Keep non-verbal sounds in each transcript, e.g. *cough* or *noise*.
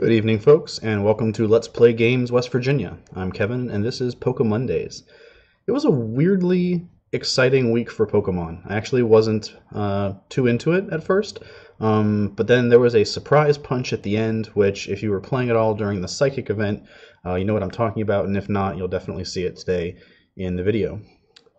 Good evening, folks, and welcome to Let's Play Games West Virginia. I'm Kevin, and this is Pokemondays. It was a weirdly exciting week for Pokemon. I actually wasn't uh, too into it at first, um, but then there was a surprise punch at the end, which, if you were playing at all during the Psychic event, uh, you know what I'm talking about, and if not, you'll definitely see it today in the video.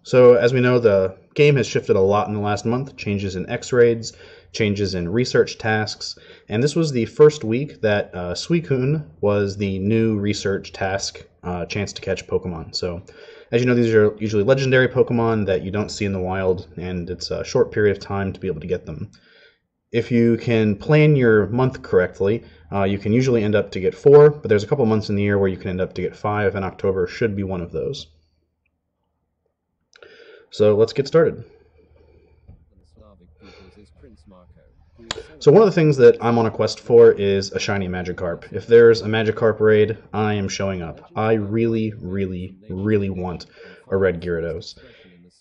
So, as we know, the game has shifted a lot in the last month changes in X raids, changes in research tasks, and this was the first week that uh, Suicune was the new research task uh, chance to catch Pokemon. So, as you know, these are usually legendary Pokemon that you don't see in the wild, and it's a short period of time to be able to get them. If you can plan your month correctly, uh, you can usually end up to get four, but there's a couple months in the year where you can end up to get five, and October should be one of those. So let's get started. So one of the things that I'm on a quest for is a shiny Magikarp. If there's a Magikarp raid, I am showing up. I really, really, really want a red Gyarados.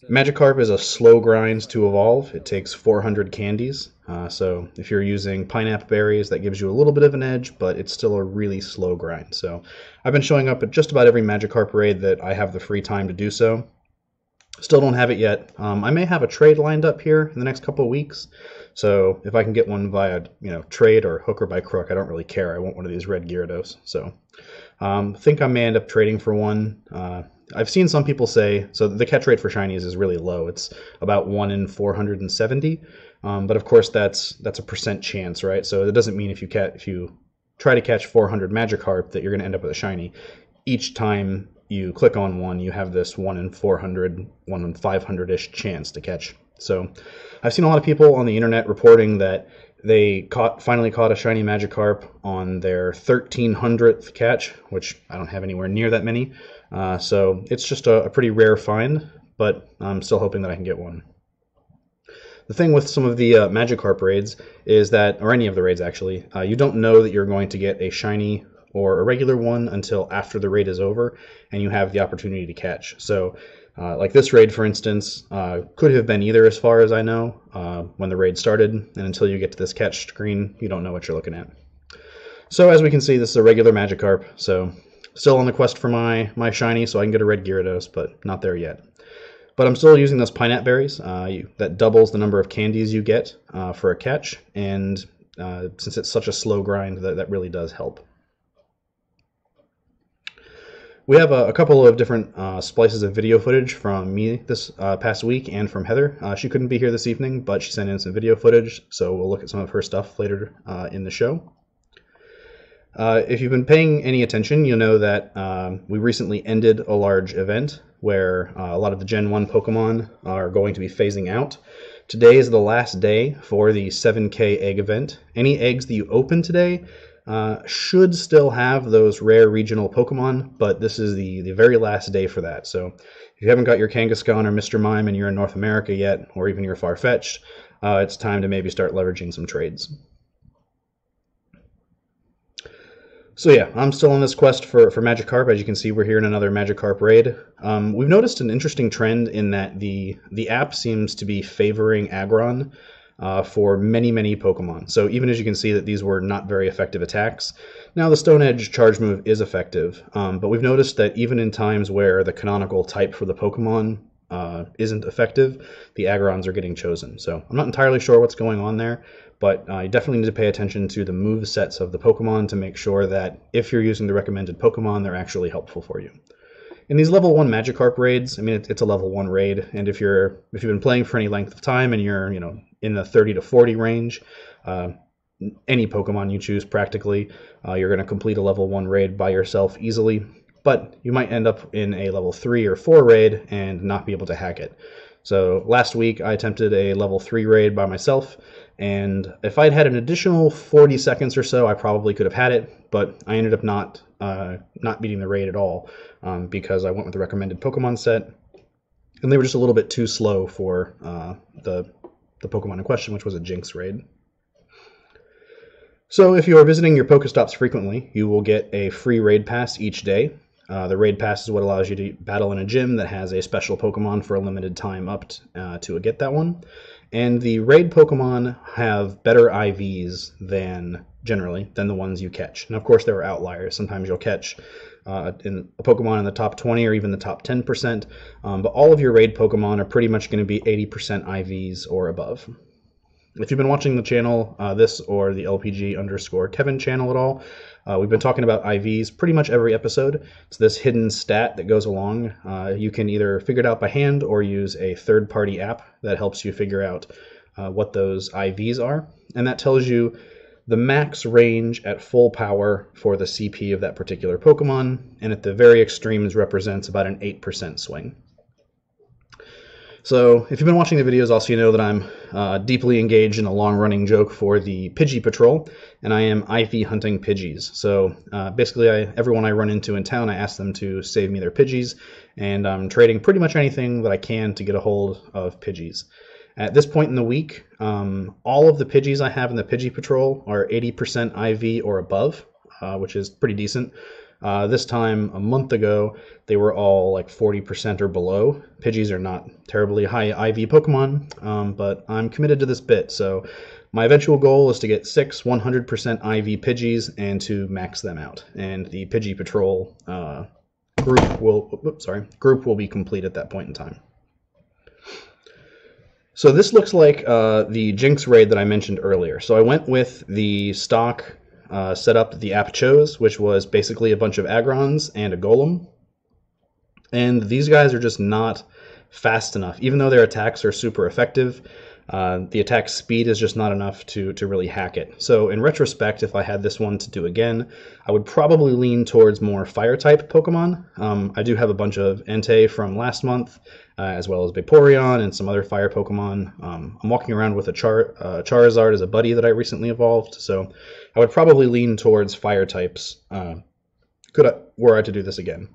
Magikarp is a slow grind to evolve. It takes 400 candies. Uh, so if you're using pineapple berries, that gives you a little bit of an edge, but it's still a really slow grind. So I've been showing up at just about every Magikarp raid that I have the free time to do so. Still don't have it yet. Um, I may have a trade lined up here in the next couple of weeks. So if I can get one via you know trade or hook or by crook, I don't really care. I want one of these red Gyarados. So um, think I may end up trading for one. Uh, I've seen some people say so the catch rate for shinies is really low. It's about one in 470. Um, but of course that's that's a percent chance, right? So it doesn't mean if you if you try to catch 400 Magikarp that you're going to end up with a shiny. Each time you click on one, you have this 1 in 400, 1 in 500 ish chance to catch. So I've seen a lot of people on the internet reporting that they caught finally caught a shiny Magikarp on their 1300th catch, which I don't have anywhere near that many. Uh, so it's just a, a pretty rare find, but I'm still hoping that I can get one. The thing with some of the uh, Magikarp raids is that, or any of the raids actually, uh, you don't know that you're going to get a shiny or a regular one until after the raid is over and you have the opportunity to catch. So, uh, like this raid, for instance, uh, could have been either as far as I know uh, when the raid started, and until you get to this catch screen, you don't know what you're looking at. So, as we can see, this is a regular Magikarp, so still on the quest for my, my shiny so I can get a red Gyarados, but not there yet. But I'm still using those Pinap berries. Uh, you, that doubles the number of candies you get uh, for a catch, and uh, since it's such a slow grind, that, that really does help. We have a, a couple of different uh, splices of video footage from me this uh, past week and from Heather. Uh, she couldn't be here this evening, but she sent in some video footage, so we'll look at some of her stuff later uh, in the show. Uh, if you've been paying any attention, you'll know that um, we recently ended a large event where uh, a lot of the Gen 1 Pokemon are going to be phasing out. Today is the last day for the 7K egg event. Any eggs that you open today uh, should still have those rare regional Pokemon, but this is the, the very last day for that. So if you haven't got your Kangaskhan or Mr. Mime and you're in North America yet, or even your Farfetch'd, uh, it's time to maybe start leveraging some trades. So yeah, I'm still on this quest for, for Magikarp. As you can see, we're here in another Magikarp raid. Um, we've noticed an interesting trend in that the the app seems to be favoring Aggron uh, for many, many Pokemon. So even as you can see that these were not very effective attacks. Now the Stone Edge charge move is effective, um, but we've noticed that even in times where the canonical type for the Pokemon uh, isn't effective, the Aggrons are getting chosen. So I'm not entirely sure what's going on there, but uh, you definitely need to pay attention to the move sets of the Pokemon to make sure that if you're using the recommended Pokemon, they're actually helpful for you. In these level one Magikarp raids, I mean it's a level one raid, and if you're if you've been playing for any length of time and you're you know in the 30 to 40 range. Uh, any Pokemon you choose, practically, uh, you're going to complete a level 1 raid by yourself easily, but you might end up in a level 3 or 4 raid and not be able to hack it. So last week I attempted a level 3 raid by myself, and if I'd had an additional 40 seconds or so, I probably could have had it, but I ended up not uh, not beating the raid at all um, because I went with the recommended Pokemon set, and they were just a little bit too slow for uh, the the Pokemon in question, which was a Jynx raid. So if you are visiting your Pokestops frequently, you will get a free raid pass each day. Uh, the raid pass is what allows you to battle in a gym that has a special Pokemon for a limited time up uh, to get that one. And the raid Pokemon have better IVs than generally than the ones you catch. And of course, there are outliers. Sometimes you'll catch uh, in a Pokemon in the top 20 or even the top 10%, um, but all of your raid Pokemon are pretty much going to be 80% IVs or above. If you've been watching the channel, uh, this or the LPG underscore Kevin channel at all, uh, we've been talking about IVs pretty much every episode. It's this hidden stat that goes along. Uh, you can either figure it out by hand or use a third party app that helps you figure out uh, what those IVs are. And that tells you the max range at full power for the CP of that particular Pokemon, and at the very extremes represents about an 8% swing. So, if you've been watching the videos, also you know that I'm uh, deeply engaged in a long-running joke for the Pidgey Patrol, and I am IV hunting Pidgeys. So, uh, basically, I, everyone I run into in town, I ask them to save me their Pidgeys, and I'm trading pretty much anything that I can to get a hold of Pidgeys. At this point in the week, um, all of the Pidgeys I have in the Pidgey Patrol are 80% IV or above, uh, which is pretty decent. Uh, this time a month ago, they were all like 40% or below. Pidgeys are not terribly high IV Pokemon, um, but I'm committed to this bit, so my eventual goal is to get six 100% IV Pidgeys and to max them out. And the Pidgey Patrol uh, group will, oops, sorry, group will be complete at that point in time. So this looks like uh, the Jynx raid that I mentioned earlier. So I went with the stock uh, setup that the app chose, which was basically a bunch of Aggrons and a Golem. And these guys are just not fast enough. Even though their attacks are super effective, uh, the attack speed is just not enough to, to really hack it. So in retrospect, if I had this one to do again, I would probably lean towards more fire type Pokemon. Um, I do have a bunch of Entei from last month, uh, as well as Vaporeon and some other fire Pokemon. Um, I'm walking around with a Char uh, Charizard as a buddy that I recently evolved, so I would probably lean towards fire types uh, could I, were I to do this again.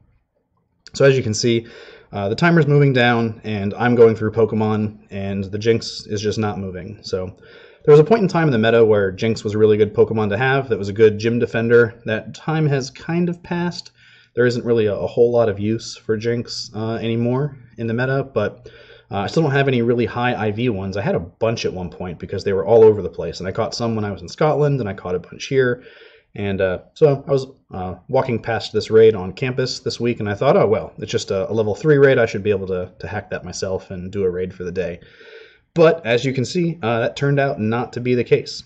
So as you can see, uh, the timer's moving down, and I'm going through Pokemon, and the Jynx is just not moving. So there was a point in time in the meta where Jynx was a really good Pokemon to have. That was a good gym defender. That time has kind of passed. There isn't really a, a whole lot of use for Jynx uh, anymore in the meta, but uh, I still don't have any really high IV ones. I had a bunch at one point because they were all over the place, and I caught some when I was in Scotland, and I caught a bunch here. And uh, so I was uh, walking past this raid on campus this week, and I thought, oh, well, it's just a, a, level 3 raid. I should be able to, to hack that myself and do a raid for the day. But as you can see, uh, that turned out not to be the case.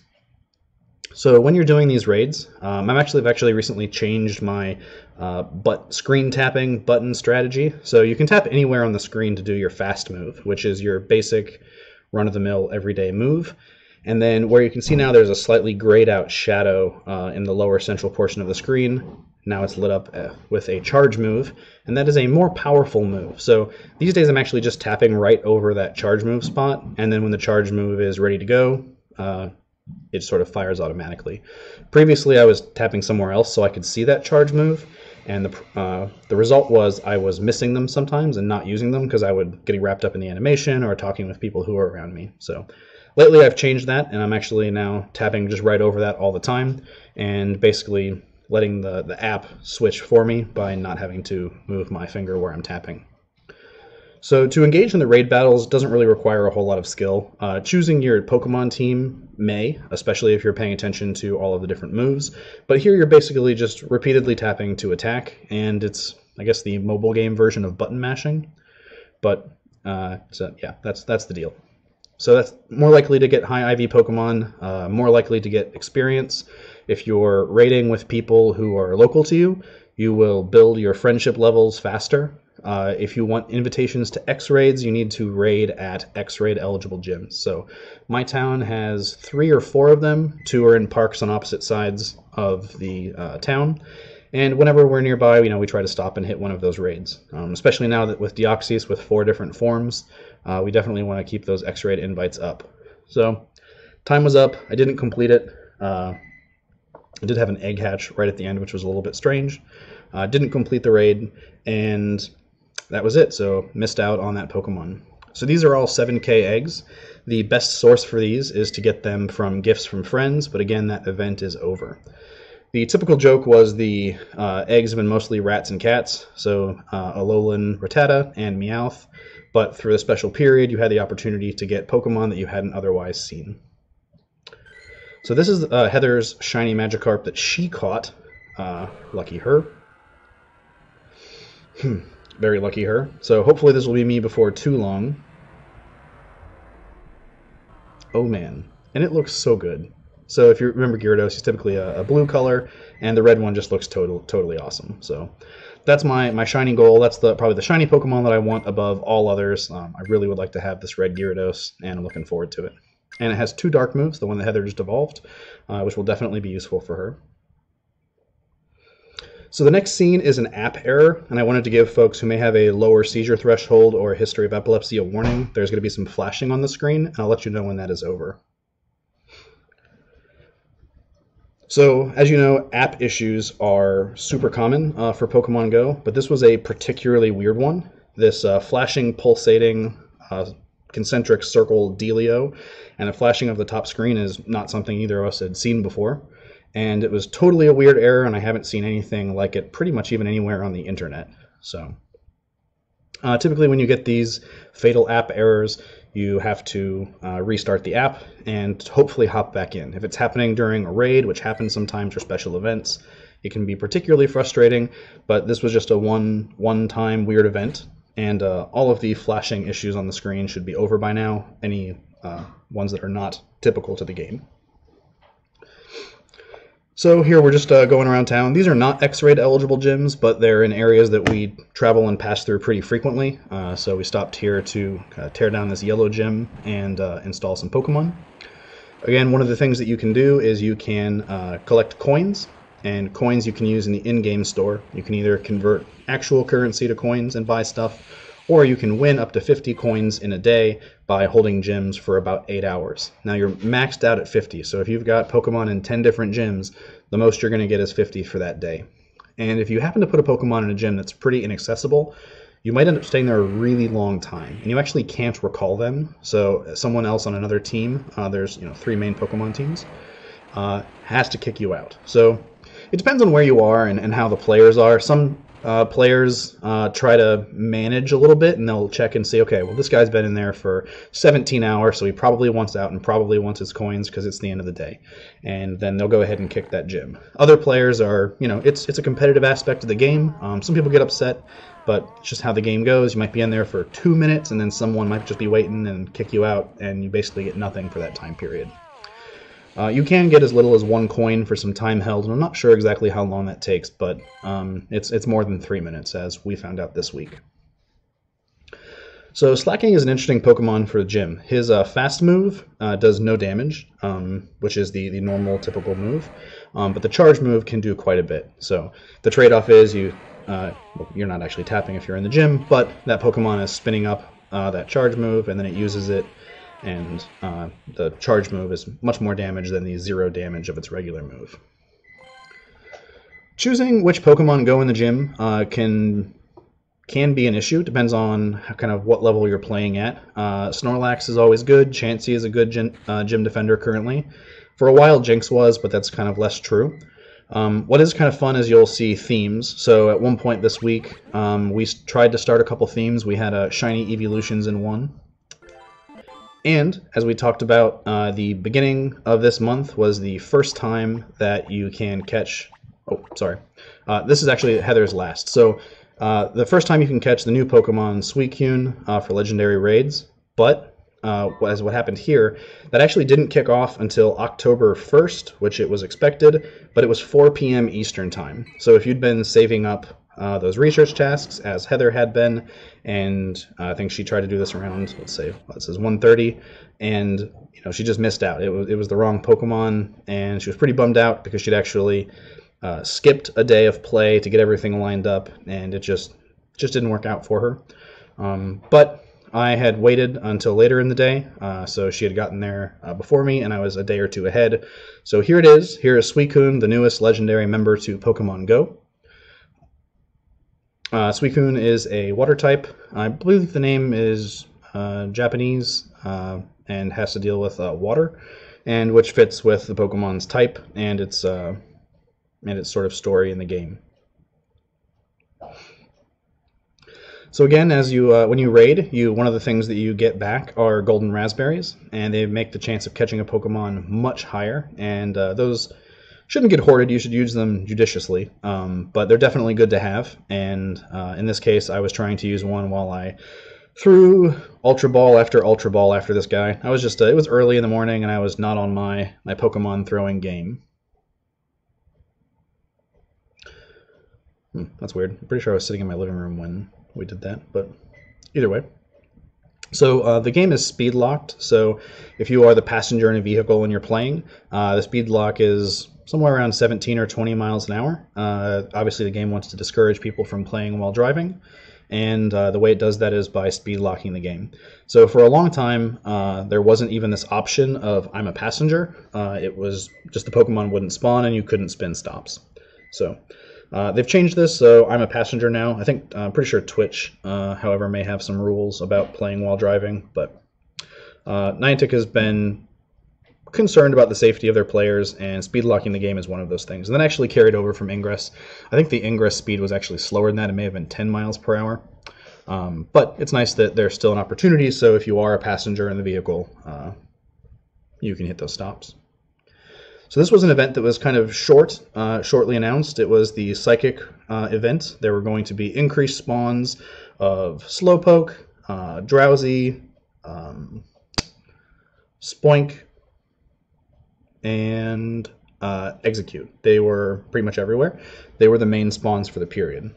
So when you're doing these raids, um, I'm actually I've actually recently changed my uh, but screen tapping button strategy. So you can tap anywhere on the screen to do your fast move, which is your basic run-of-the-mill everyday move. And then where you can see now there's a slightly grayed out shadow uh, in the lower central portion of the screen. Now it's lit up uh, with a charge move, and that is a more powerful move. So these days I'm actually just tapping right over that charge move spot, and then when the charge move is ready to go, uh, it sort of fires automatically. Previously I was tapping somewhere else so I could see that charge move, and the, uh, the result was I was missing them sometimes and not using them because I would getting wrapped up in the animation or talking with people who were around me. So Lately, I've changed that, and I'm actually now tapping just right over that all the time, and basically letting the, the app switch for me by not having to move my finger where I'm tapping. So to engage in the raid battles doesn't really require a whole lot of skill. Uh, choosing your Pokemon team may, especially if you're paying attention to all of the different moves. But here you're basically just repeatedly tapping to attack, and it's, I guess, the mobile game version of button mashing. But uh, so yeah, that's that's the deal. So that's more likely to get high IV Pokemon, uh, more likely to get experience. If you're raiding with people who are local to you, you will build your friendship levels faster. Uh, if you want invitations to X raids, you need to raid at X raid eligible gyms. So my town has three or four of them. Two are in parks on opposite sides of the uh, town. And whenever we're nearby, you know, we try to stop and hit one of those raids. Um, especially now that with Deoxys with four different forms, uh, we definitely want to keep those X-raid invites up. So time was up. I didn't complete it. Uh, I did have an egg hatch right at the end, which was a little bit strange. Uh, didn't complete the raid, and that was it. So missed out on that Pokemon. So these are all 7k eggs. The best source for these is to get them from gifts from friends, but again, that event is over. The typical joke was the uh, eggs have been mostly rats and cats, so uh, Alolan Rattata and Meowth but through the special period, you had the opportunity to get Pokemon that you hadn't otherwise seen. So this is uh, Heather's shiny Magikarp that she caught. Uh, lucky her. Hmm, very lucky her. So hopefully this will be me before too long. Oh man, and it looks so good. So if you remember Gyarados, he's typically a, a, blue color, and the red one just looks total, totally awesome. So that's my, my shiny goal. That's the probably the shiny Pokemon that I want above all others. Um, I really would like to have this red Gyarados, and I'm looking forward to it. And it has two dark moves, the one that Heather just evolved, uh, which will definitely be useful for her. So the next scene is an app error, and I wanted to give folks who may have a lower seizure threshold or a history of epilepsy a warning. There's going to be some flashing on the screen, and I'll let you know when that is over. So, as you know, app issues are super common uh, for Pokemon Go, but this was a particularly weird one. This uh, flashing, pulsating, uh, concentric circle dealio, and a flashing of the top screen is not something either of us had seen before and it was totally a weird error, and I haven't seen anything like it pretty much even anywhere on the internet. So, uh, typically, when you get these fatal app errors, you have to uh, restart the app and hopefully hop back in. If it's happening during a raid, which happens sometimes for special events, it can be particularly frustrating. But this was just a one one-time weird event, and uh, all of the flashing issues on the screen should be over by now. Any uh, ones that are not typical to the game. So here we're just uh, going around town. These are not X-raid eligible gyms, but they're in areas that we travel and pass through pretty frequently. Uh, so we stopped here to uh, tear down this yellow gym and uh, install some Pokemon. Again, one of the things that you can do is you can uh, collect coins, and coins you can use in the in-game store. You can either convert actual currency to coins and buy stuff, or you can win up to 50 coins in a day by holding gyms for about 8 hours. Now you're maxed out at 50, so if you've got Pokemon in 10 different gyms, the most you're going to get is 50 for that day. And if you happen to put a Pokemon in a gym that's pretty inaccessible, you might end up staying there a really long time, and you actually can't recall them. So someone else on another team, uh, there's you know three main Pokemon teams, uh, has to kick you out. So it depends on where you are and, and how the players are. Some uh, players uh, try to manage a little bit and they'll check and see, okay, well, this guy's been in there for 17 hours, so he probably wants out and probably wants his coins because it's the end of the day. And then they'll go ahead and kick that gym. Other players are, you know, it's, it's a competitive aspect of the game. Um, some people get upset, but it's just how the game goes. You might be in there for two minutes and then someone might just be waiting and kick you out, and you basically get nothing for that time period. Uh, you can get as little as one coin for some time held, and I'm not sure exactly how long that takes, but um, it's, it's more than three minutes, as we found out this week. So Slaking is an interesting Pokemon for the gym. His uh, fast move uh, does no damage, um, which is the, the normal, typical move, um, but the charge move can do quite a bit. So the trade-off is you uh, well, you're not actually tapping if you're in the gym, but that Pokemon is spinning up uh, that charge move, and then it uses it and uh, the charge move is much more damage than the zero damage of its regular move. Choosing which Pokemon go in the gym uh, can can be an issue. Depends on kind of what level you're playing at. Uh, Snorlax is always good. Chansey is a good gym, uh, gym defender currently. For a while, Jynx was, but that's kind of less true. Um, what is kind of fun is you'll see themes. So at one point this week, um, we tried to start a couple themes. We had a Shiny Evolutions in one, and as we talked about, uh, the beginning of this month was the first time that you can catch. Oh, sorry. Uh, this is actually Heather's last. So uh, the first time you can catch the new Pokemon Suicune uh, for legendary raids, but uh, as what happened here, that actually didn't kick off until October 1st, which it was expected, but it was 4 p.m. Eastern Time. So if you'd been saving up uh, those research tasks as Heather had been, and I think she tried to do this around let's say it says 1:30, and you know she just missed out. It was it was the wrong Pokemon, and she was pretty bummed out because she'd actually uh, skipped a day of play to get everything lined up, and it just just didn't work out for her. Um, but I had waited until later in the day, uh, so she had gotten there uh, before me, and I was a day or two ahead. So here it is. Here is Suicune, the newest legendary member to Pokemon Go. Uh, Suicune is a water type. I believe the name is uh, Japanese uh, and has to deal with uh, water, and which fits with the Pokemon's type and its uh, and its sort of story in the game. So again, as you uh, when you raid, you one of the things that you get back are golden raspberries, and they make the chance of catching a Pokemon much higher. And those shouldn't get hoarded. You should use them judiciously, um, but they're definitely good to have. And uh, in this case, I was trying to use one while I threw Ultra Ball after Ultra Ball after this guy. I was just uh, it was early in the morning, and I was not on my my Pokemon throwing game. Hmm, that's weird. I'm pretty sure I was sitting in my living room when we did that, but either way. So uh, the game is speed locked. So if you are the passenger in a vehicle and you're playing, uh, the speed lock is somewhere around 17 or 20 miles an hour. Uh, obviously, the game wants to discourage people from playing while driving, and uh, the way it does that is by speed locking the game. So for a long time, uh, there wasn't even this option of I'm a passenger. Uh, it was just the Pokemon wouldn't spawn and you couldn't spin stops. So uh, they've changed this, so I'm a passenger now. I think uh, I'm pretty sure Twitch, however, may have some rules about playing while driving, but uh, Niantic has been concerned about the safety of their players, and speed locking the game is one of those things. And then actually carried over from Ingress. I think the Ingress speed was actually slower than that. It may have been 10 miles per hour. Um, but it's nice that there's still an opportunity, so if you are a passenger in the vehicle, uh, you can hit those stops. So this was an event that was kind of short, uh, shortly announced. It was the Psychic uh, event. There were going to be increased spawns of Slowpoke, uh, Drowzee, um, Spoink, and uh, Exeggcute. They were pretty much everywhere. They were the main spawns for the period.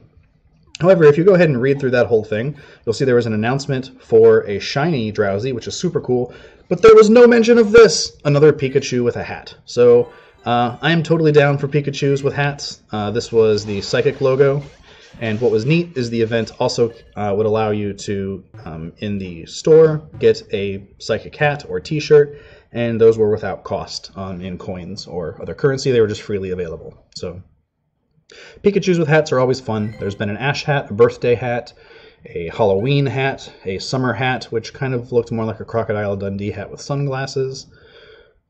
However, if you go ahead and read through that whole thing, you'll see there was an announcement for a shiny Drowzee, which is super cool, but there was no mention of this, another Pikachu with a hat. So uh, I am totally down for Pikachus with hats. Uh, this was the Psychic logo, and what was neat is the event also uh, would allow you to, um, in the store, get a Psychic hat or t-shirt, and those were without cost um, in coins or other currency. They were just freely available. So Pikachus with hats are always fun. There's been an Ash hat, a birthday hat, a Halloween hat, a summer hat, which kind of looked more like a Crocodile Dundee hat with sunglasses.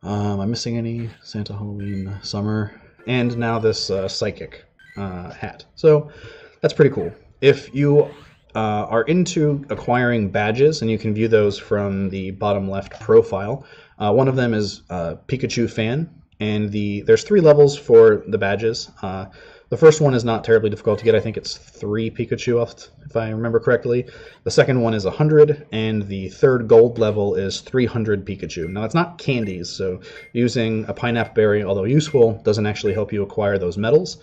Um, am I missing any? Santa Halloween summer. And now this uh, psychic uh, hat. So that's pretty cool. If you uh, are into acquiring badges, and you can view those from the bottom left profile, uh, one of them is uh, Pikachu fan, and the there's three levels for the badges. Uh, the first one is not terribly difficult to get. I think it's three Pikachu, if I remember correctly. The second one is 100, and the third gold level is 300 Pikachu. Now, it's not candies, so using a pineapple berry, although useful, doesn't actually help you acquire those medals.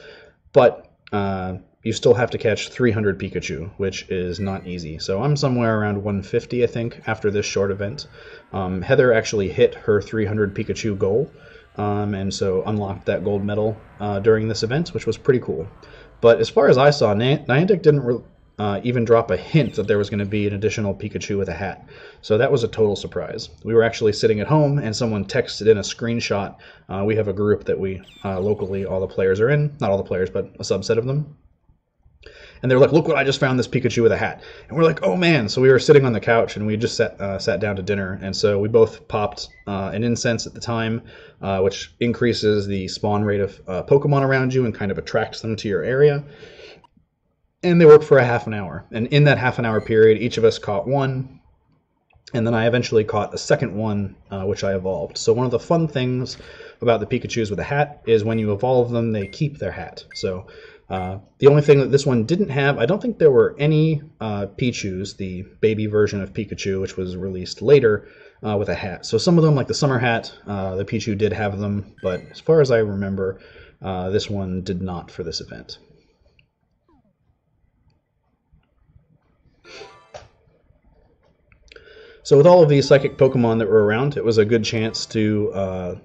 But uh, you still have to catch 300 Pikachu, which is not easy. So I'm somewhere around 150, I think, after this short event. Um, Heather actually hit her 300 Pikachu goal um, and so unlocked that gold medal uh, during this event, which was pretty cool. But as far as I saw, Niantic didn't uh, even drop a hint that there was going to be an additional Pikachu with a hat. So that was a total surprise. We were actually sitting at home, and someone texted in a screenshot. Uh, we have a group that we uh, locally, all the players are in. Not all the players, but a subset of them and they were like, "Look what I just found! This Pikachu with a hat." And we're like, "Oh man!" So we were sitting on the couch and we just sat uh, sat down to dinner, and so we both popped uh, an incense at the time, uh, which increases the spawn rate of uh, Pokemon around you and kind of attracts them to your area. And they worked for a half an hour, and in that half an hour period, each of us caught one. And then I eventually caught a second one, uh, which I evolved. So one of the fun things about the Pikachu's with a hat is when you evolve them, they keep their hat. So uh, the only thing that this one didn't have, I don't think there were any uh, Pichus, the baby version of Pikachu, which was released later uh, with a hat. So some of them, like the summer hat, uh, the Pichu did have them, but as far as I remember, uh, this one did not for this event. So with all of these psychic Pokemon that were around, it was a good chance to uh,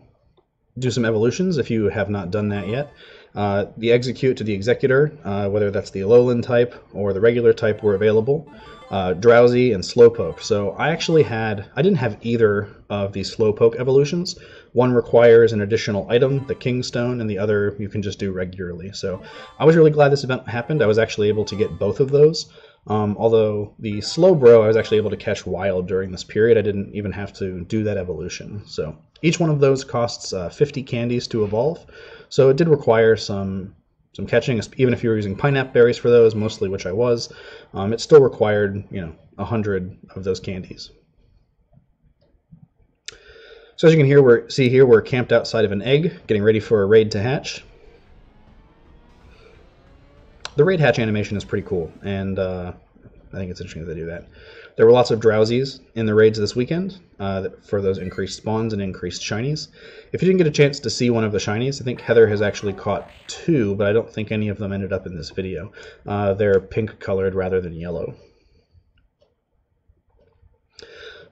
do some evolutions if you have not done that yet. Uh, the Exeggcute to the Exeggutor, uh, whether that's the Alolan type or the regular type, were available. Uh, Drowzee and Slowpoke. So I actually had, I didn't have either of these Slowpoke evolutions. One requires an additional item, the Kingstone, and the other you can just do regularly. So I was really glad this event happened. I was actually able to get both of those. Um, although the Slowbro I was actually able to catch wild during this period. I didn't even have to do that evolution. So each one of those costs uh, 50 candies to evolve. So it did require some some catching, even if you were using pineapple berries for those, mostly which I was, um, it still required, you know, a hundred of those candies. So as you can hear, we're, see here, we're camped outside of an egg, getting ready for a raid to hatch. The raid hatch animation is pretty cool, and uh, I think it's interesting that they do that. There were lots of Drowzees in the raids this weekend uh, for those increased spawns and increased shinies. If you didn't get a chance to see one of the shinies, I think Heather has actually caught two, but I don't think any of them ended up in this video. Uh, they're pink colored rather than yellow.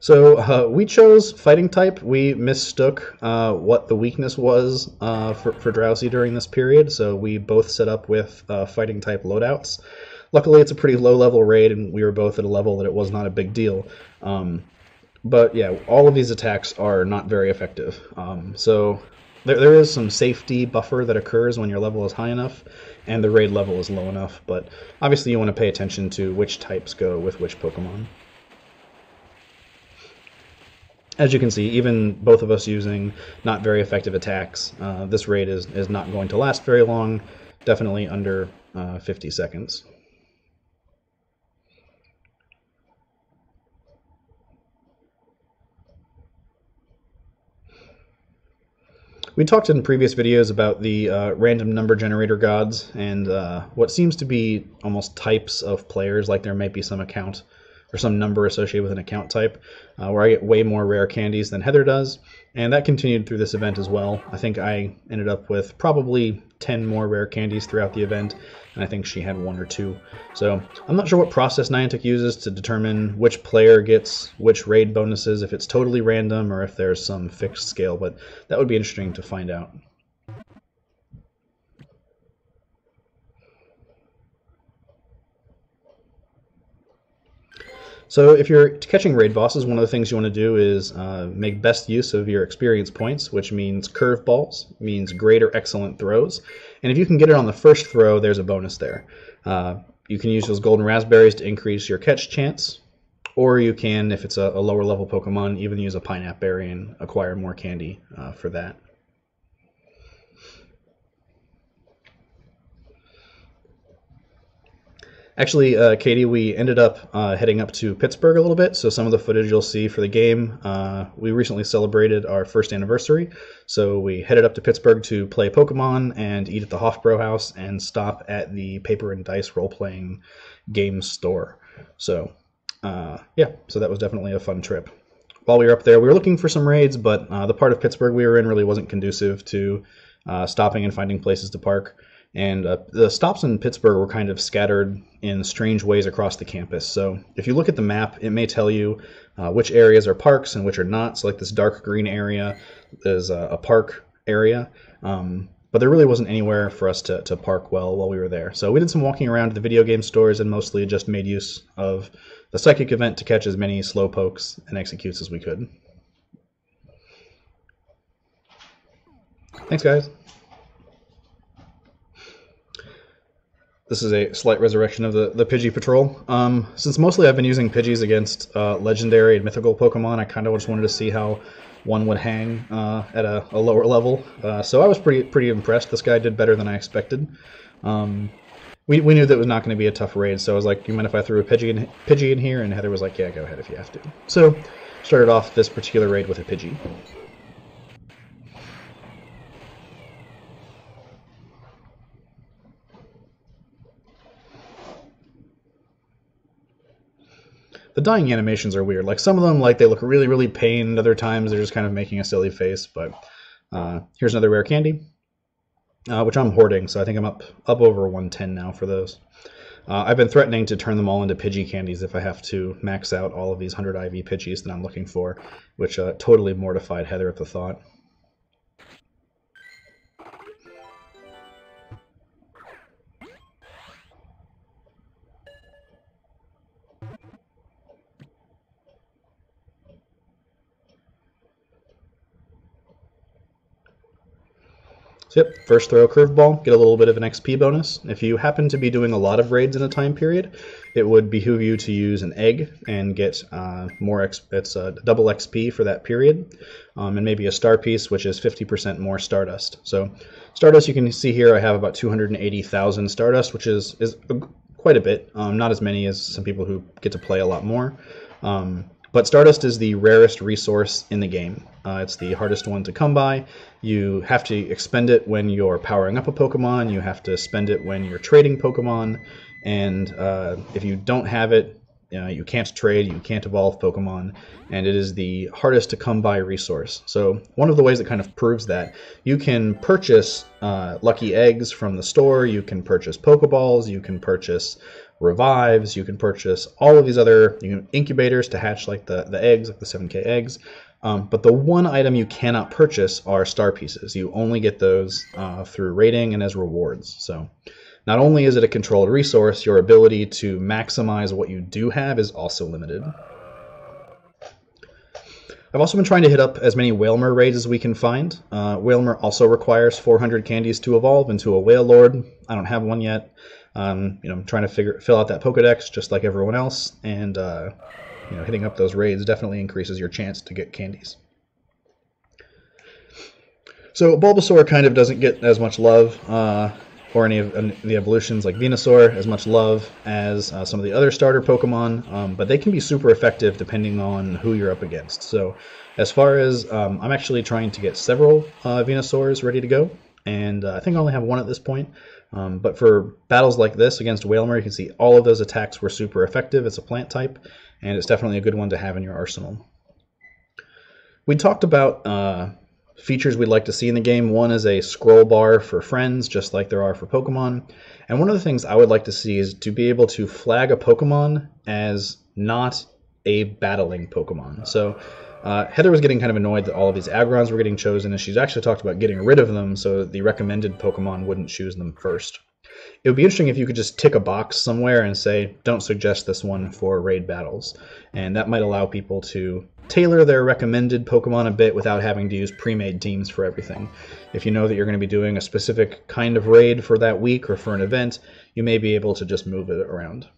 So uh, we chose fighting type. We mistook uh, what the weakness was uh, for, for Drowzee during this period, so we both set up with uh, fighting type loadouts. Luckily, it's a pretty low level raid, and we were both at a level that it was not a big deal. Um, but yeah, all of these attacks are not very effective. Um, so there, there is some safety buffer that occurs when your level is high enough and the raid level is low enough, but obviously you want to pay attention to which types go with which Pokemon. As you can see, even both of us using not very effective attacks, uh, this raid is, is not going to last very long, definitely under uh, 50 seconds. We talked in previous videos about the uh, random number generator gods and uh, what seems to be almost types of players, like there might be some account or some number associated with an account type, uh, where I get way more rare candies than Heather does, and that continued through this event as well. I think I ended up with probably 10 more rare candies throughout the event, and I think she had one or two. So I'm not sure what process Niantic uses to determine which player gets which raid bonuses, if it's totally random or if there's some fixed scale, but that would be interesting to find out. So if you're catching raid bosses, one of the things you want to do is uh, make best use of your experience points, which means curveballs, means great or excellent throws. And if you can get it on the first throw, there's a bonus there. Uh, you can use those golden raspberries to increase your catch chance, or you can, if it's a, a lower level Pokemon, even use a pineapple berry and acquire more candy uh, for that. Actually, uh, Katie, we ended up uh, heading up to Pittsburgh a little bit, so some of the footage you'll see for the game. Uh, we recently celebrated our first anniversary, so we headed up to Pittsburgh to play Pokemon and eat at the Hofbräu House and stop at the Paper and Dice role playing game store. So, uh, yeah, so that was definitely a fun trip. While we were up there, we were looking for some raids, but uh, the part of Pittsburgh we were in really wasn't conducive to uh, stopping and finding places to park. And uh, the stops in Pittsburgh were kind of scattered in strange ways across the campus. So if you look at the map, it may tell you uh, which areas are parks and which are not. So like this dark green area is a, a park area. Um, but there really wasn't anywhere for us to, to park well while we were there. So we did some walking around the video game stores and mostly just made use of the psychic event to catch as many Slowpokes and Exeggcutes as we could. Thanks, guys. This is a slight resurrection of the, the Pidgey Patrol. Um, since mostly I've been using Pidgeys against uh, legendary and mythical Pokemon, I kind of just wanted to see how one would hang uh, at a, a, lower level. Uh, so I was pretty pretty impressed. This guy did better than I expected. Um, we, we knew that it was not going to be a tough raid, so I was like, you mind if I threw a Pidgey in, Pidgey in here? And Heather was like, yeah, go ahead if you have to. So started off this particular raid with a Pidgey. The dying animations are weird. Like some of them, like they look really, really pained. Other times they're just kind of making a silly face. But uh, here's another rare candy, uh, which I'm hoarding. So I think I'm up up over 110 now for those. Uh, I've been threatening to turn them all into Pidgey candies if I have to max out all of these 100 IV Pidgeys that I'm looking for, which uh, totally mortified Heather at the thought. So yep, first throw a curveball, get a little bit of an XP bonus. If you happen to be doing a lot of raids in a time period, it would behoove you to use an egg and get uh, more. X, it's a double XP for that period, um, and maybe a star piece, which is 50% more Stardust. So Stardust, you can see here, I have about 280,000 Stardust, which is is quite a bit. Um, not as many as some people who get to play a lot more. Um, but Stardust is the rarest resource in the game. Uh, it's the hardest one to come by. You have to expend it when you're powering up a Pokemon. You have to spend it when you're trading Pokemon. And uh, if you don't have it, uh, you can't trade, you can't evolve Pokemon, and it is the hardest to come by resource. So one of the ways that kind of proves that, you can purchase uh, lucky eggs from the store, you can purchase Pokeballs, you can purchase revives, you can purchase all of these other incubators to hatch like the, the eggs, like the 7k eggs. Um, but the one item you cannot purchase are star pieces. You only get those uh, through rating and as rewards. So not only is it a controlled resource, your ability to maximize what you do have is also limited. I've also been trying to hit up as many Wailmer raids as we can find. Uh, Wailmer also requires 400 candies to evolve into a Wailord. I don't have one yet. Um, you know, I'm trying to figure fill out that Pokedex just like everyone else, and uh, you know, hitting up those raids definitely increases your chance to get candies. So Bulbasaur kind of doesn't get as much love, uh, or any of the evolutions like Venusaur, as much love as uh, some of the other starter Pokemon, um, but they can be super effective depending on who you're up against. So as far as, um, I'm actually trying to get several uh, Venusaurs ready to go, and uh, I think I only have one at this point. Um, but for battles like this against Wailmer, you can see all of those attacks were super effective. It's a plant type, and it's definitely a good one to have in your arsenal. We talked about uh, features we'd like to see in the game. One is a scroll bar for friends, just like there are for Pokemon. And one of the things I would like to see is to be able to flag a Pokemon as not a battling Pokemon. So uh, Heather was getting kind of annoyed that all of these Aggrons were getting chosen, and she's actually talked about getting rid of them so the recommended Pokemon wouldn't choose them first. It would be interesting if you could just tick a box somewhere and say, don't suggest this one for raid battles. And that might allow people to tailor their recommended Pokemon a bit without having to use pre-made teams for everything. If you know that you're going to be doing a specific kind of raid for that week or for an event, you may be able to just move it around.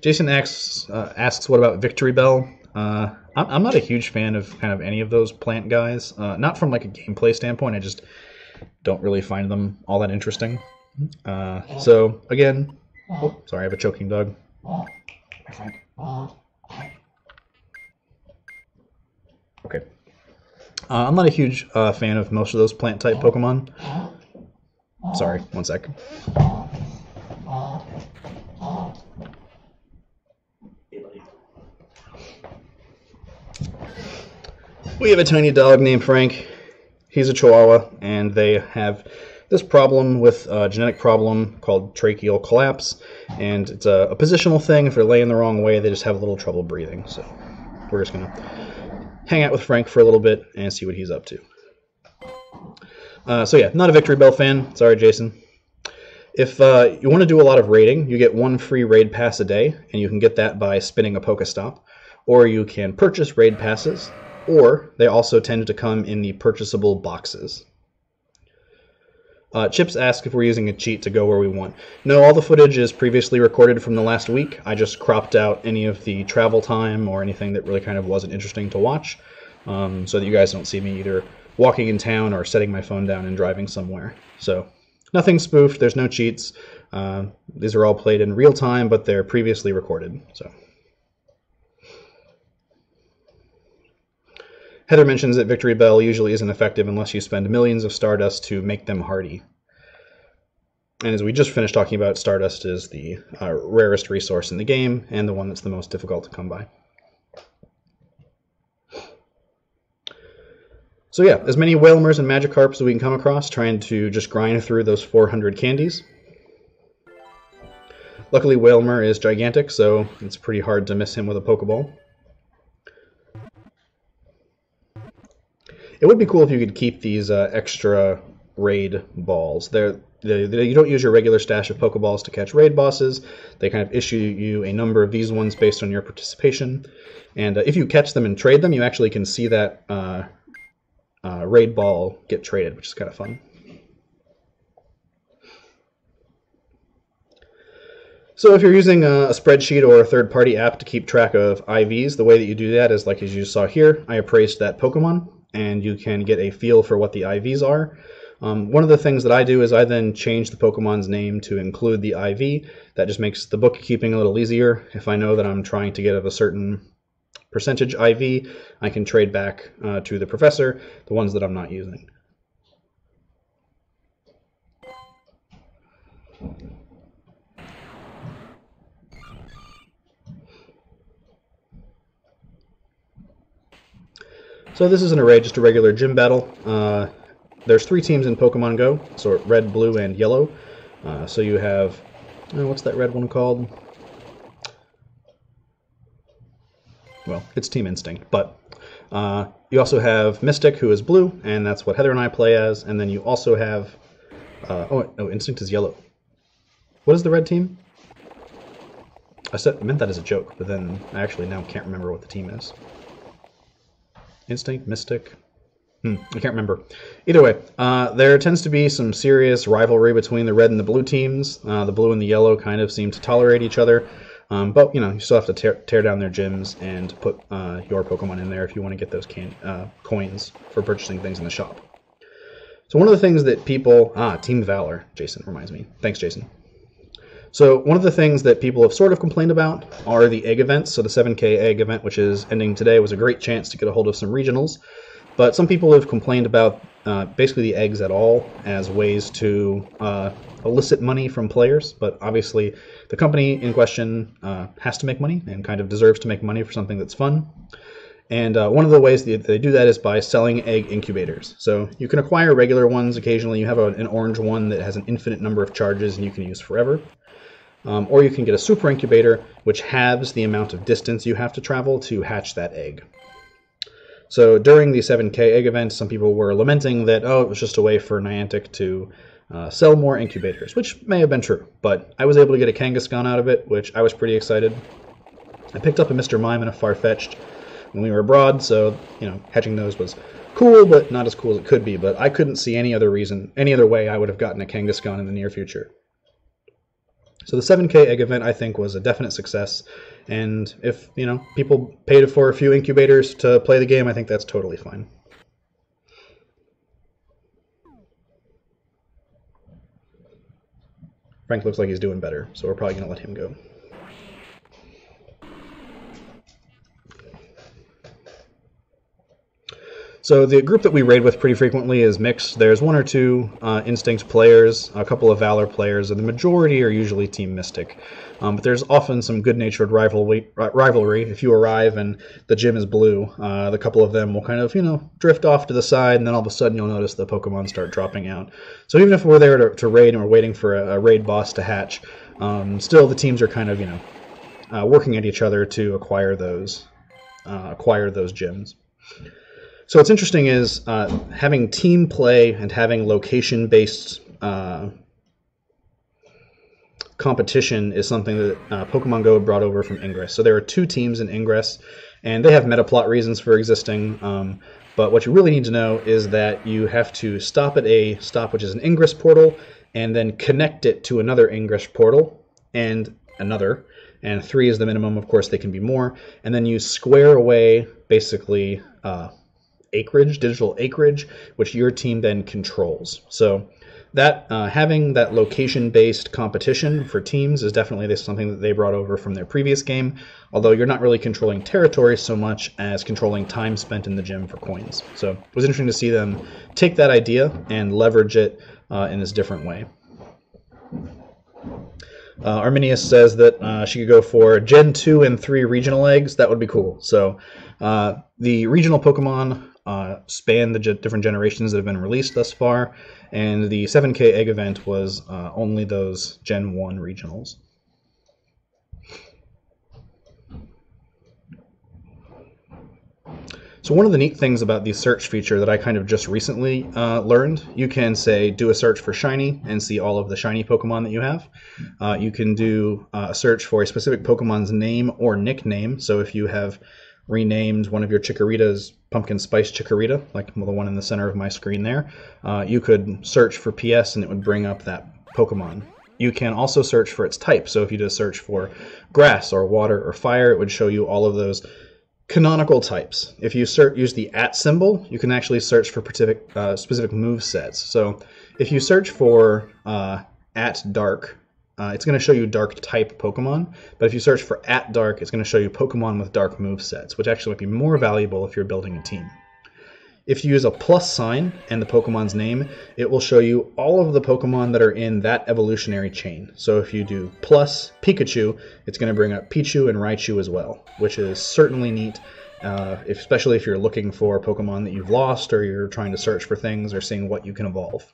Jason asks, uh, asks what about Victreebel? Uh, I'm not a huge fan of kind of any of those plant guys. Uh, not from like a gameplay standpoint. I just don't really find them all that interesting. Uh, so again, oh, sorry, I have a choking dog. Okay. Uh, I'm not a huge uh, fan of most of those plant type Pokemon. Sorry, one sec. We have a tiny dog named Frank. He's a Chihuahua, and they have this problem with a genetic problem called tracheal collapse, and it's a, a positional thing. If they're laying the wrong way, they just have a little trouble breathing. So we're just gonna hang out with Frank for a little bit and see what he's up to. Uh, so yeah, not a Victreebel fan. Sorry, Jason. If uh, you want to do a lot of raiding, you get one free raid pass a day, and you can get that by spinning a Pokestop. Or you can purchase raid passes, or they also tend to come in the purchasable boxes. Uh, Chips asked if we're using a cheat to go where we want. No, all the footage is previously recorded from the last week. I just cropped out any of the travel time or anything that really kind of wasn't interesting to watch, um, so that you guys don't see me either walking in town or setting my phone down and driving somewhere. So nothing spoofed. There's no cheats. Uh, these are all played in real time, but they're previously recorded. So. Heather mentions that Victreebel usually isn't effective unless you spend millions of Stardust to make them hardy. And as we just finished talking about, Stardust is the uh, rarest resource in the game and the one that's the most difficult to come by. So yeah, as many Wailmers and Magikarps as we can come across, trying to just grind through those 400 candies. Luckily, Wailmer is gigantic, so it's pretty hard to miss him with a Pokeball. It would be cool if you could keep these uh, extra raid balls. They're, they, they, you don't use your regular stash of Pokeballs to catch raid bosses. They kind of issue you a number of these ones based on your participation. And uh, if you catch them and trade them, you actually can see that uh, uh, raid ball get traded, which is kind of fun. So if you're using a, a spreadsheet or a third-party app to keep track of IVs, the way that you do that is like as you saw here, I appraised that Pokemon and you can get a feel for what the IVs are. Um, one of the things that I do is I then change the Pokemon's name to include the IV. That just makes the bookkeeping a little easier. If I know that I'm trying to get a certain percentage IV, I can trade back uh, to the professor the ones that I'm not using. So this is an array, just a regular gym battle. Uh, there's three teams in Pokemon Go, so red, blue, and yellow. Uh, so you have, oh, what's that red one called? Well, it's Team Instinct, but uh, you also have Mystic, who is blue, and that's what Heather and I play as. And then you also have, uh, oh no, Instinct is yellow. What is the red team? I said I meant that as a joke, but then I actually now can't remember what the team is. Instinct, Mystic. Hmm, I can't remember. Either way, uh, there tends to be some serious rivalry between the red and the blue teams. Uh, the blue and the yellow kind of seem to tolerate each other. Um, but, you know, you still have to tear, tear down their gyms and put uh, your Pokemon in there if you want to get those can, uh, coins for purchasing things in the shop. So one of the things that people... Ah, Team Valor. Jason reminds me. Thanks, Jason. So one of the things that people have sort of complained about are the egg events. So the 7K egg event, which is ending today, was a great chance to get a hold of some regionals. But some people have complained about uh, basically the eggs at all as ways to uh, elicit money from players. But obviously, the company in question uh, has to make money and kind of deserves to make money for something that's fun. And uh, one of the ways that they do that is by selling egg incubators. So you can acquire regular ones occasionally. You have a, an orange one that has an infinite number of charges and you can use forever. Um, or you can get a super incubator, which halves the amount of distance you have to travel to hatch that egg. So during the 7K egg event, some people were lamenting that, oh, it was just a way for Niantic to uh, sell more incubators, which may have been true, but I was able to get a Kangaskhan out of it, which I was pretty excited. I picked up a Mr. Mime and a Farfetch'd when we were abroad, so, you know, hatching those was cool, but not as cool as it could be, but I couldn't see any other reason, any other way I would have gotten a Kangaskhan in the near future. So the 7K egg event, I think, was a definite success. And if, you know, people paid for a few incubators to play the game, I think that's totally fine. Frank looks like he's doing better, so we're probably going to let him go. So the group that we raid with pretty frequently is mixed. There's one or two uh, Instinct players, a couple of Valor players, and the majority are usually Team Mystic. Um, but there's often some good-natured rivalry, rivalry. If you arrive and the gym is blue, uh, the couple of them will kind of, you know, drift off to the side, and then all of a sudden you'll notice the Pokemon start dropping out. So even if we're there to, to raid and we're waiting for a, a raid boss to hatch, um, still the teams are kind of, you know, uh, working at each other to acquire those, uh, acquire those gyms. So what's interesting is uh, having team play and having location-based uh, competition is something that uh, Pokemon Go brought over from Ingress. So there are two teams in Ingress, and they have meta plot reasons for existing. Um, but what you really need to know is that you have to stop at a stop, which is an Ingress portal, and then connect it to another Ingress portal and another. And three is the minimum. Of course, they can be more. And then you square away basically uh, acreage, digital acreage, which your team then controls. So that uh, having that location-based competition for teams is definitely something that they brought over from their previous game. Although you're not really controlling territory so much as controlling time spent in the gym for coins. So it was interesting to see them take that idea and leverage it uh, in this different way. Uh, Arminius says that uh, she could go for Gen 2 and 3 regional eggs. That would be cool. So uh, the regional Pokemon uh, span the different generations that have been released thus far, and the 7K egg event was uh, only those Gen 1 regionals. So one of the neat things about the search feature that I kind of just recently uh, learned, you can say do a search for shiny and see all of the shiny Pokemon that you have. Uh, you can do uh, a search for a specific Pokemon's name or nickname. So if you have renamed one of your Chikoritas Pumpkin Spice Chikorita, like the one in the center of my screen there, uh, you could search for PS and it would bring up that Pokemon. you can also search for its type. So if you just search for grass or water or fire, it would show you all of those canonical types. If you search, use the at symbol, you can actually search for specific, uh, specific move sets. So if you search for uh, at dark, uh, it's going to show you dark type Pokemon. But if you search for at dark, it's going to show you Pokemon with dark move sets, which actually might be more valuable if you're building a team. If you use a plus sign and the Pokemon's name, it will show you all of the Pokemon that are in that evolutionary chain. So if you do plus Pikachu, it's going to bring up Pichu and Raichu as well, which is certainly neat, uh, especially if you're looking for Pokemon that you've lost or you're trying to search for things or seeing what you can evolve.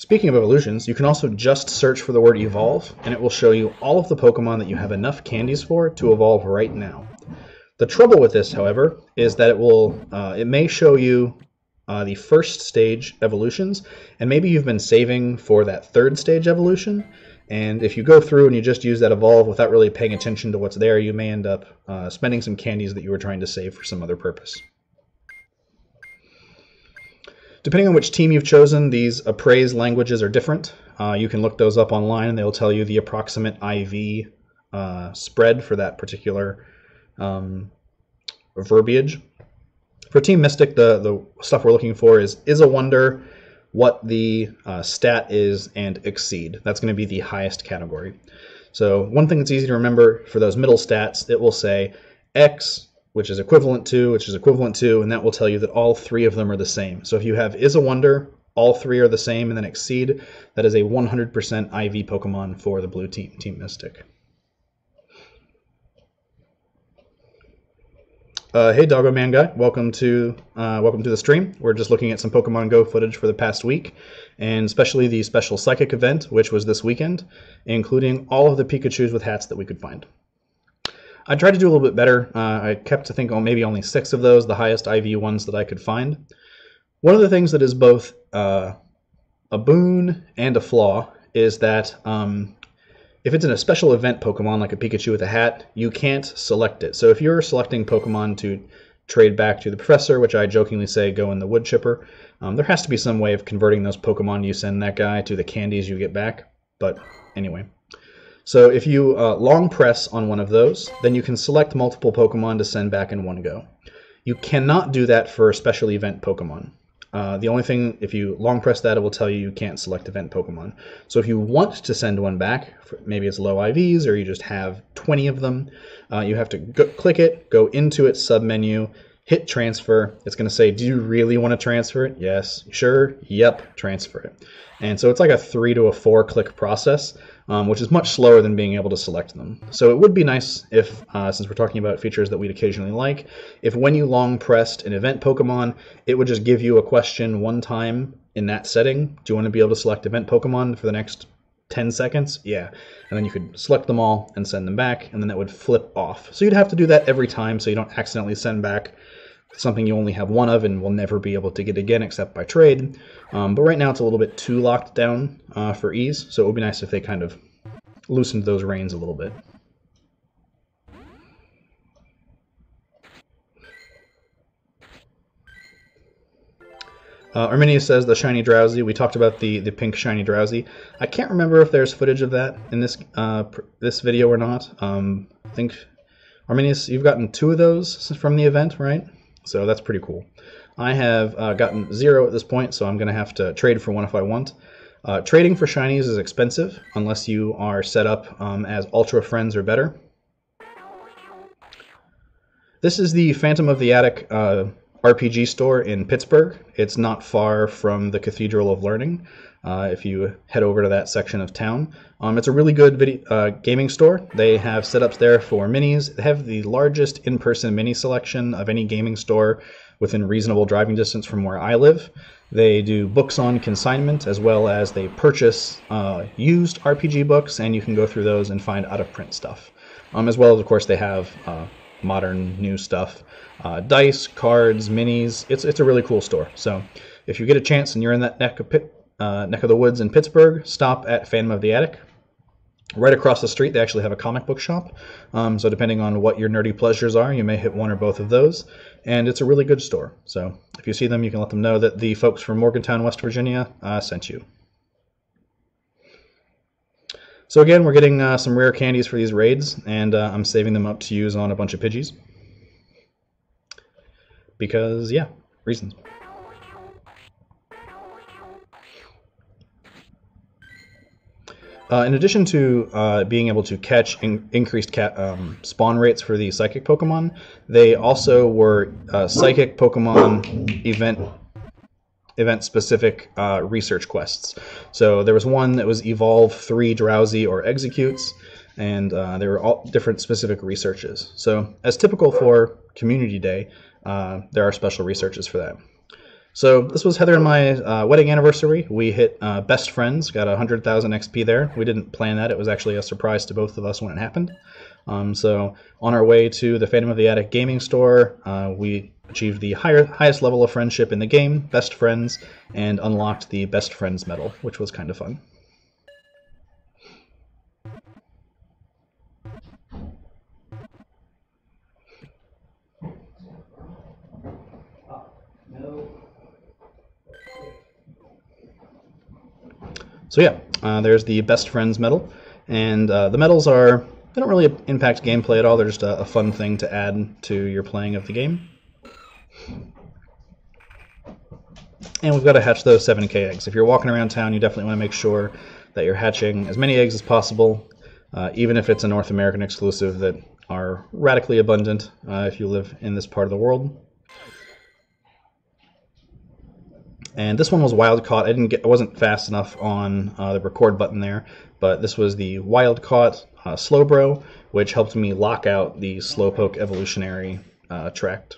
Speaking of evolutions, you can also just search for the word evolve, and it will show you all of the Pokemon that you have enough candies for to evolve right now. The trouble with this, however, is that it will uh, it may show you uh, the first stage evolutions, and maybe you've been saving for that third stage evolution. And if you go through and you just use that evolve without really paying attention to what's there, you may end up uh, spending some candies that you were trying to save for some other purpose. Depending on which team you've chosen, these appraise languages are different. Uh, you can look those up online and they'll tell you the approximate IV uh, spread for that particular um, verbiage. For Team Mystic, the, the stuff we're looking for is is a wonder, what the uh, stat is, and exceed. That's going to be the highest category. So one thing that's easy to remember for those middle stats, it will say X, which is equivalent to, which is equivalent to, and that will tell you that all three of them are the same. So if you have is a wonder, all three are the same, and then exceed, that is a 100% IV Pokemon for the blue team, Team Mystic. Uh, hey, Doggo Man Guy, welcome to uh, welcome to the stream. We're just looking at some Pokemon Go footage for the past week, and especially the special Psychic event, which was this weekend, including all of the Pikachu's with hats that we could find. I tried to do a little bit better. Uh, I kept to think, oh, maybe only six of those, the highest IV ones that I could find. One of the things that is both uh, a boon and a flaw is that um, if it's in a special event Pokemon, like a Pikachu with a hat, you can't select it. So if you're selecting Pokemon to trade back to the professor, which I jokingly say go in the wood chipper, um, there has to be some way of converting those Pokemon you send that guy to the candies you get back. But anyway. So if you uh, long press on one of those, then you can select multiple Pokemon to send back in one go. You cannot do that for special event Pokemon. Uh, the only thing, if you long press that, it will tell you you can't select event Pokemon. So if you want to send one back, maybe it's low IVs or you just have 20 of them, uh, you have to go, click it, go into its submenu, hit transfer. It's going to say, do you really want to transfer it? Yes. Sure? Yep. Transfer it. And so it's like a three to a four click process um, which is much slower than being able to select them. So it would be nice if, uh, since we're talking about features that we'd occasionally like, if when you long pressed an event Pokemon, it would just give you a question one time in that setting. Do you want to be able to select event Pokemon for the next 10 seconds? Yeah. And then you could select them all and send them back, and then that would flip off. So you'd have to do that every time so you don't accidentally send back something you only have one of and will never be able to get again except by trade. Um, but right now it's a little bit too locked down uh, for ease, so it would be nice if they kind of loosened those reins a little bit. Uh, Arminius says the shiny Drowzee. We talked about the the pink shiny Drowzee. I can't remember if there's footage of that in this uh, this video or not. Um, I think Arminius, you've gotten two of those from the event, right? So that's pretty cool. I have uh, gotten zero at this point, so I'm going to have to trade for one if I want. Uh, trading for shinies is expensive unless you are set up um, as Ultra Friends or better. This is the Phantom of the Attic uh, RPG store in Pittsburgh. It's not far from the Cathedral of Learning. Uh, if you head over to that section of town, um, it's a really good video, uh, gaming store. They have setups there for minis. They have the largest in-person mini selection of any gaming store within reasonable driving distance from where I live. They do books on consignment as well as they purchase uh, used RPG books, and you can go through those and find out of print stuff. Um, as well as, of course, they have uh, modern new stuff uh, dice, cards, minis. It's, it's a really cool store. So if you get a chance and you're in that neck of pit, uh, neck of the woods in Pittsburgh, stop at Phantom of the Attic. Right across the street, they actually have a comic book shop. Um, so depending on what your nerdy pleasures are, you may hit one or both of those. And it's a really good store. So if you see them, you can let them know that the folks from Morgantown, West Virginia, uh, sent you. So again, we're getting uh, some rare candies for these raids, and uh, I'm saving them up to use on a bunch of Pidgeys. Because, yeah, reasons. Uh, in addition to uh, being able to catch in increased um, spawn rates for the psychic Pokemon, they also were uh, psychic Pokemon event event specific uh, research quests. So there was one that was evolve three Drowzee or Exeggcutes, and uh, there were all different specific researches. So as typical for Community Day, uh, there are special researches for that. So this was Heather and my uh, wedding anniversary. We hit uh, best friends, got 100,000 XP there. We didn't plan that. It was actually a surprise to both of us when it happened. Um, so on our way to the Phantom of the Attic gaming store, uh, we achieved the higher, highest level of friendship in the game, best friends, and unlocked the best friends medal, which was kind of fun. So yeah, uh, there's the best friends medal, and uh, the medals are they don't really impact gameplay at all. They're just a, a fun thing to add to your playing of the game. And we've got to hatch those 7k eggs. If you're walking around town, you definitely want to make sure that you're hatching as many eggs as possible, uh, even if it's a North American exclusive that are radically abundant uh, if you live in this part of the world. And this one was wild caught. I didn't get, I wasn't fast enough on uh, the record button there, but this was the wild caught uh, Slowbro, which helped me lock out the Slowpoke evolutionary uh, tract.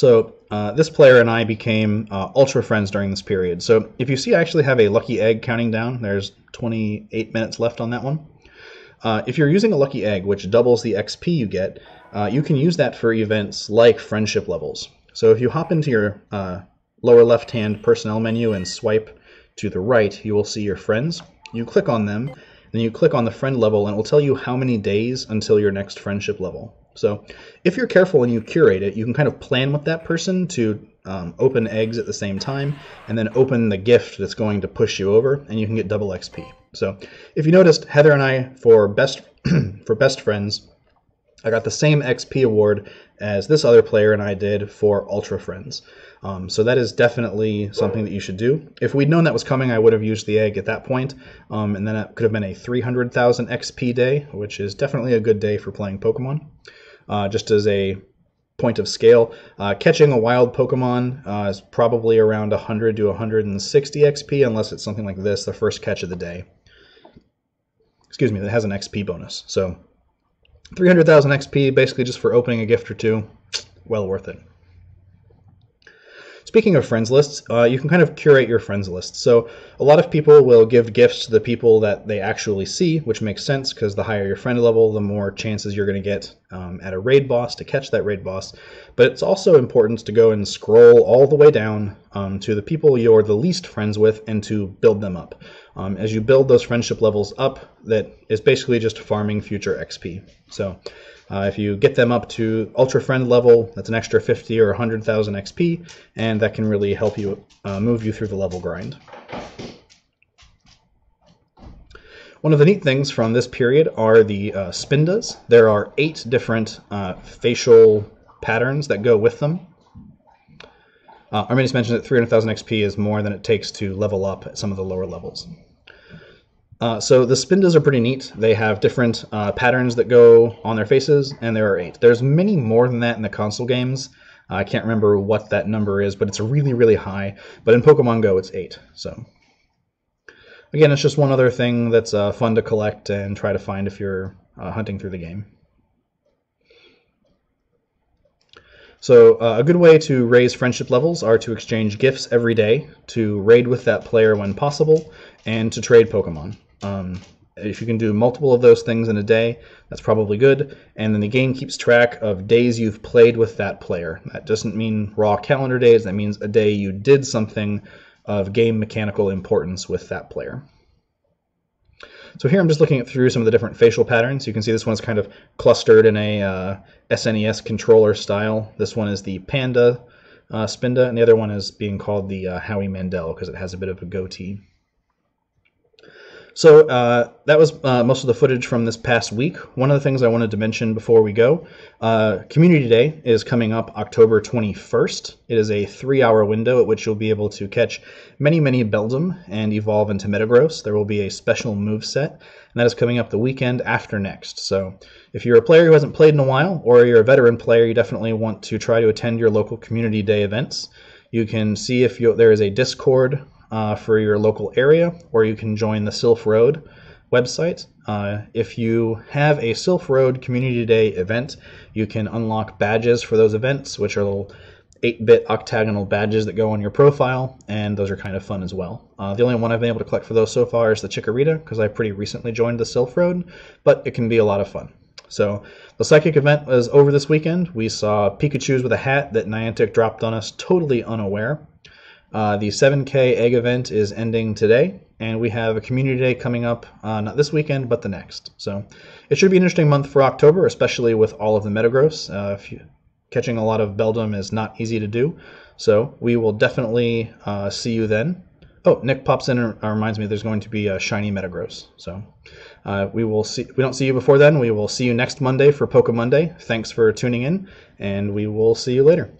So uh, this player and I became uh, ultra friends during this period. So if you see, I actually have a lucky egg counting down. There's 28 minutes left on that one. Uh, if you're using a lucky egg, which doubles the XP you get, uh, you can use that for events like friendship levels. So if you hop into your uh, lower left-hand personnel menu and swipe to the right, you will see your friends. You click on them, then you click on the friend level, and it will tell you how many days until your next friendship level. So if you're careful and you curate it, you can kind of plan with that person to um, open eggs at the same time and then open the gift that's going to push you over and you can get double XP. So if you noticed, Heather and I, for best, *clears throat* for best friends, I got the same XP award as this other player and I did for Ultra Friends. Um, so that is definitely something that you should do. If we'd known that was coming, I would have used the egg at that point, um, and then it could have been a 300,000 XP day, which is definitely a good day for playing Pokemon. Uh, just as a point of scale, uh, catching a wild Pokemon uh, is probably around 100 to 160 XP, unless it's something like this, the first catch of the day. Excuse me, that has an XP bonus. So 300,000 XP basically just for opening a gift or two, well worth it. Speaking of friends lists, uh, you can kind of curate your friends list. So a lot of people will give gifts to the people that they actually see, which makes sense because the higher your friend level, the more chances you're going to get um, at a raid boss to catch that raid boss. But it's also important to go and scroll all the way down um, to the people you're the least friends with and to build them up. Um, as you build those friendship levels up, that is basically just farming future XP. So uh, if you get them up to Ultra Friend level, that's an extra 50 or 100,000 XP, and that can really help you uh, move you through the level grind. One of the neat things from this period are the uh, Spindas. There are eight different uh, facial patterns that go with them. Uh, Arminius mentioned that 300,000 XP is more than it takes to level up at some of the lower levels. Uh, so the Spindas are pretty neat. They have different uh, patterns that go on their faces, and there are eight. There's many more than that in the console games. I can't remember what that number is, but it's really, really high. But in Pokemon Go, it's eight. So again, it's just one other thing that's uh, fun to collect and try to find if you're uh, hunting through the game. So uh, a good way to raise friendship levels are to exchange gifts every day, to raid with that player when possible, and to trade Pokemon. Um, if you can do multiple of those things in a day, that's probably good. And then the game keeps track of days you've played with that player. That doesn't mean raw calendar days, that means a day you did something of game mechanical importance with that player. So here I'm just looking through some of the different facial patterns. You can see this one's kind of clustered in a uh, SNES controller style. This one is the Panda uh, Spinda, and the other one is being called the uh, Howie Mandel because it has a bit of a goatee. So uh, that was uh, most of the footage from this past week. One of the things I wanted to mention before we go, uh, Community Day is coming up October 21st. It is a three-hour window at which you'll be able to catch many, many Beldum and evolve into Metagross. There will be a special move set, and that is coming up the weekend after next. So if you're a player who hasn't played in a while, or you're a veteran player, you definitely want to try to attend your local Community Day events. You can see if you, there is a Discord uh, for your local area, or you can join the Silph Road website. Uh, if you have a Silph Road Community Day event, you can unlock badges for those events, which are little 8-bit octagonal badges that go on your profile, and those are kind of fun as well. Uh, the only one I've been able to collect for those so far is the Chikorita, because I pretty recently joined the Silph Road, but it can be a lot of fun. So the psychic event was over this weekend. We saw Pikachu's with a hat that Niantic dropped on us totally unaware. Uh, the 7K egg event is ending today, and we have a community day coming up, uh, not this weekend, but the next. So it should be an interesting month for October, especially with all of the Metagross. Uh, you, catching a lot of Beldum is not easy to do, so we will definitely uh, see you then. Oh, Nick pops in and reminds me there's going to be a shiny Metagross. So uh, we will see. We don't see you before then. We will see you next Monday for Poke Monday. Thanks for tuning in, and we will see you later.